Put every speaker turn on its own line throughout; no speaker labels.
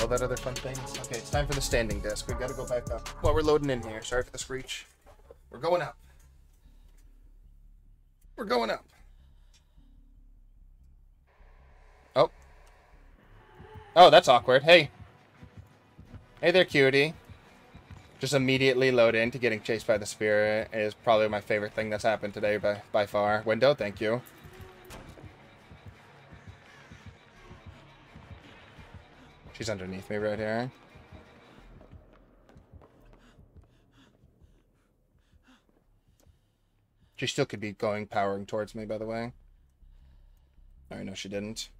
All that other fun things. Okay, it's time for the standing desk. We gotta go back up. While we're loading in here. Sorry for the screech. We're going up. We're going up. Oh. Oh, that's awkward. Hey. Hey there, cutie. Just immediately load into getting chased by the spirit is probably my favorite thing that's happened today by, by far. Window, thank you. She's underneath me right here. She still could be going, powering towards me, by the way. Alright, no, she didn't.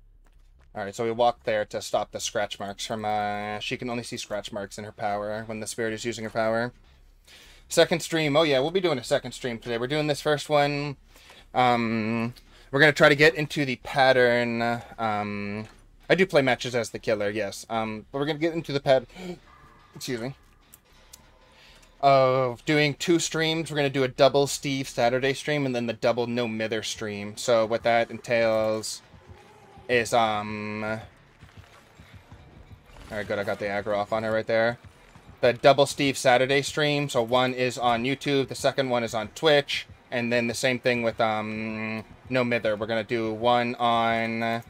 Alright, so we walked there to stop the scratch marks from, uh, she can only see scratch marks in her power when the spirit is using her power. Second stream, oh yeah, we'll be doing a second stream today. We're doing this first one, um, we're going to try to get into the pattern, um, I do play matches as the killer, yes, um, but we're going to get into the pad, excuse me, of doing two streams. We're going to do a double Steve Saturday stream and then the double No Mither stream. So what that entails is, um... Alright, good, I got the aggro off on her right there. The double Steve Saturday stream, so one is on YouTube, the second one is on Twitch, and then the same thing with, um, No Mither. We're going to do one on...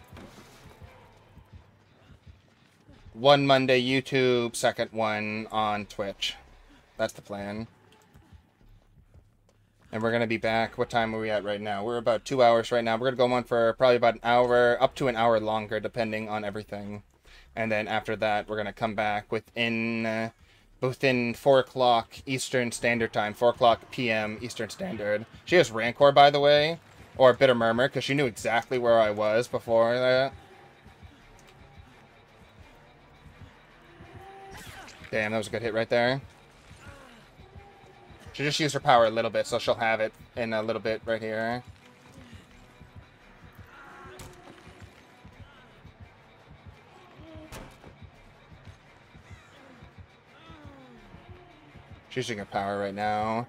One Monday YouTube, second one on Twitch. That's the plan. And we're going to be back. What time are we at right now? We're about two hours right now. We're going to go on for probably about an hour, up to an hour longer, depending on everything. And then after that, we're going to come back within, uh, within 4 o'clock Eastern Standard Time. 4 o'clock p.m. Eastern Standard. She has Rancor, by the way. Or Bitter Murmur, because she knew exactly where I was before that. Damn, that was a good hit right there. She'll just used her power a little bit, so she'll have it in a little bit right here. She's using her power right now.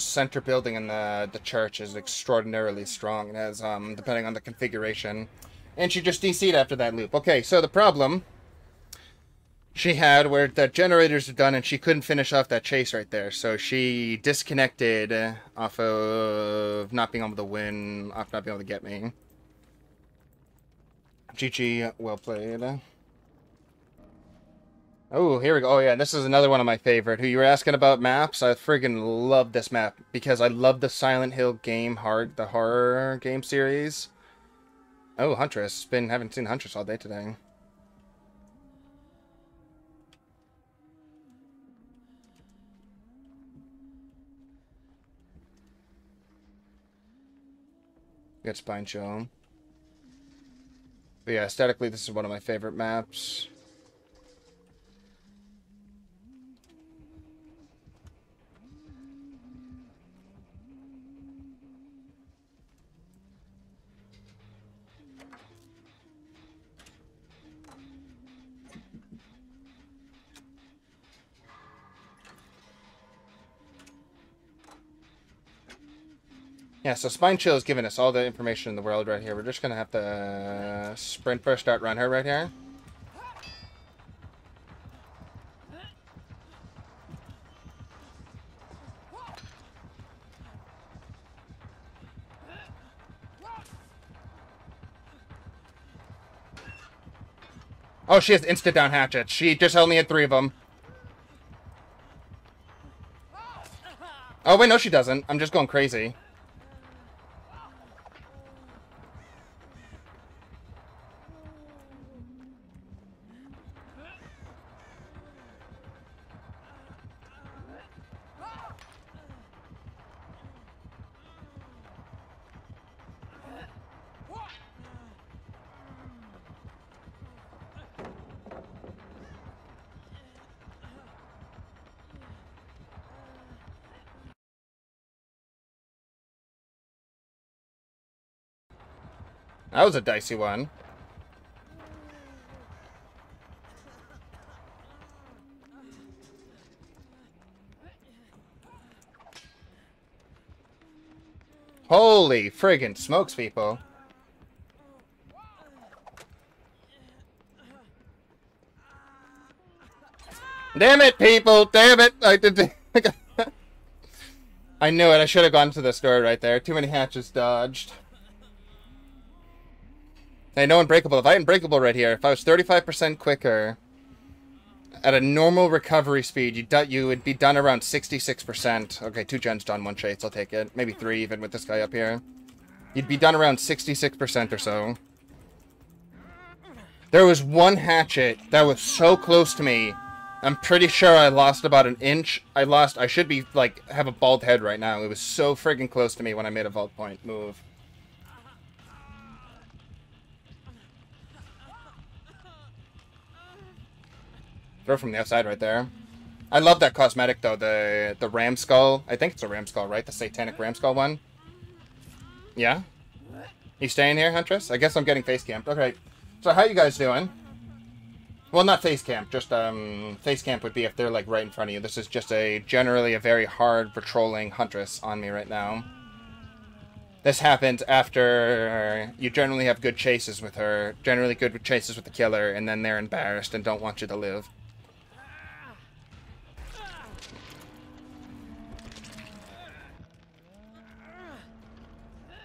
Center building in the the church is extraordinarily strong. Has um depending on the configuration. And she just DC'd after that loop. Okay, so the problem she had where the generators are done and she couldn't finish off that chase right there. So she disconnected off of not being able to win, off not being able to get me. GG, well played. Oh, here we go. Oh, yeah, this is another one of my favorite. Who you were asking about maps? I friggin' love this map because I love the Silent Hill game, hard the horror game series. Oh, Huntress. Been haven't seen Huntress all day today. Get Spine Chill. But yeah, aesthetically, this is one of my favorite maps. Yeah, so Spine Chill is giving us all the information in the world right here. We're just going to have to uh, sprint first, start run her right here. Oh, she has instant down hatchets. She just only had three of them. Oh, wait, no, she doesn't. I'm just going crazy. That was a dicey one. Holy friggin' smokes, people. Damn it, people! Damn it! I did. I knew it. I should have gone to the store right there. Too many hatches dodged. Hey, no Unbreakable. If I had Unbreakable right here, if I was 35% quicker at a normal recovery speed, you'd you would be done around 66%. Okay, two gens done, one chase. I'll take it. Maybe three even with this guy up here. You'd be done around 66% or so. There was one hatchet that was so close to me I'm pretty sure I lost about an inch. I lost, I should be, like, have a bald head right now. It was so friggin' close to me when I made a vault point move. From the outside right there. I love that cosmetic, though, the the ram skull. I think it's a ram skull, right? The satanic ram skull one. Yeah? You staying here, Huntress? I guess I'm getting face camped. Okay. So how you guys doing? Well, not face camp, just um, face camp would be if they're like right in front of you. This is just a generally a very hard patrolling huntress on me right now. This happens after you generally have good chases with her, generally good with chases with the killer, and then they're embarrassed and don't want you to live.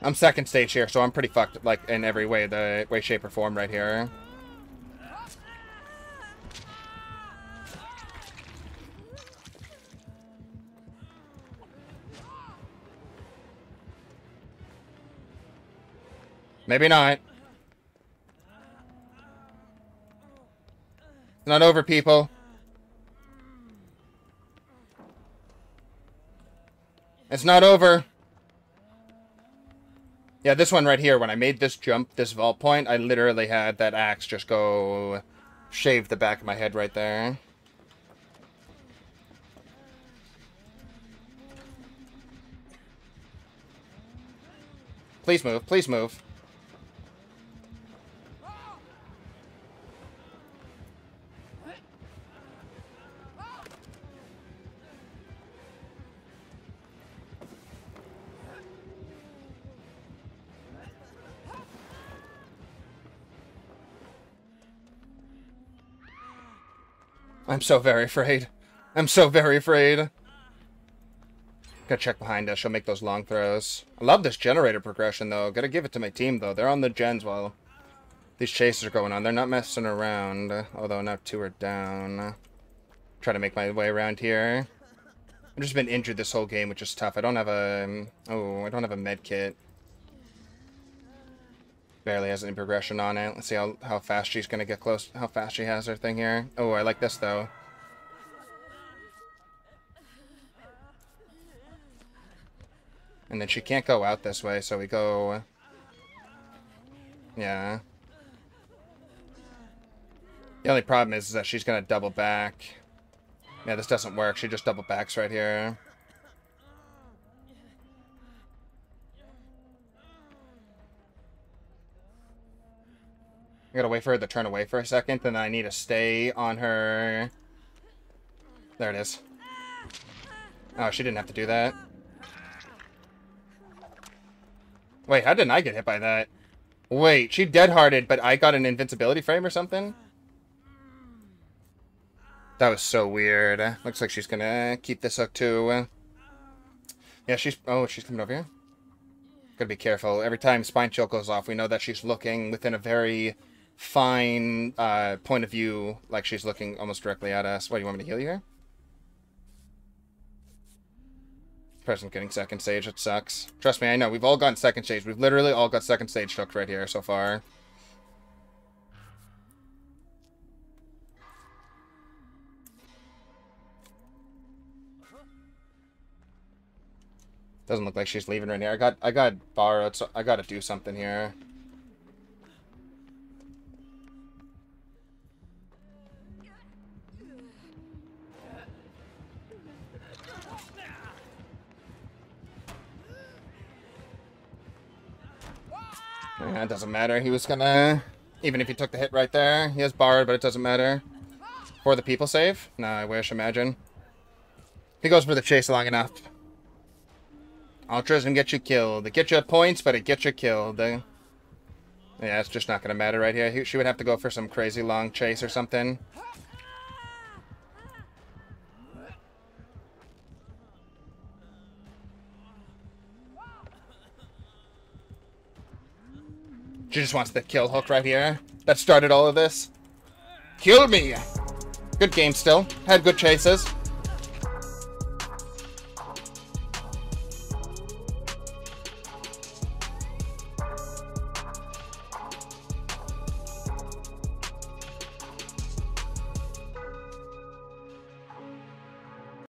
I'm second stage here, so I'm pretty fucked, like, in every way, the way, shape, or form right here. Maybe not. It's not over, people. It's not over. Yeah, this one right here, when I made this jump, this vault point, I literally had that axe just go shave the back of my head right there. Please move, please move. I'm so very afraid. I'm so very afraid. Gotta check behind us. She'll make those long throws. I love this generator progression, though. Gotta give it to my team, though. They're on the gens while these chases are going on. They're not messing around. Although now two are down. Try to make my way around here. I've just been injured this whole game, which is tough. I don't have a... Um, oh, I don't have a med kit. Barely has any progression on it. Let's see how, how fast she's going to get close. How fast she has her thing here. Oh, I like this, though. And then she can't go out this way, so we go... Yeah. The only problem is, is that she's going to double back. Yeah, this doesn't work. She just double backs right here. I gotta wait for her to turn away for a second, then I need to stay on her. There it is. Oh, she didn't have to do that. Wait, how didn't I get hit by that? Wait, she dead-hearted, but I got an invincibility frame or something? That was so weird. Looks like she's gonna keep this hook too. Yeah, she's... Oh, she's coming over here? Gotta be careful. Every time Spine Chill goes off, we know that she's looking within a very fine uh, point of view, like she's looking almost directly at us. What, do you want me to heal you here? Person getting second stage, it sucks. Trust me, I know. We've all gotten second stage. We've literally all got second stage hooked right here so far. Doesn't look like she's leaving right here. I got I got borrowed, so I gotta do something here. Yeah, it doesn't matter. He was gonna... Even if he took the hit right there, he has barred, but it doesn't matter. For the people save? No, I wish, imagine. He goes for the chase long enough. Altruism get you killed. It gets you points, but it gets you killed. Yeah, it's just not to matter right here. She would have to go for some crazy long chase or something. She just wants the kill hook right here. That started all of this. Kill me! Good game still. Had good chases.